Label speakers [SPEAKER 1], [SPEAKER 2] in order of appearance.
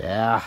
[SPEAKER 1] Yeah.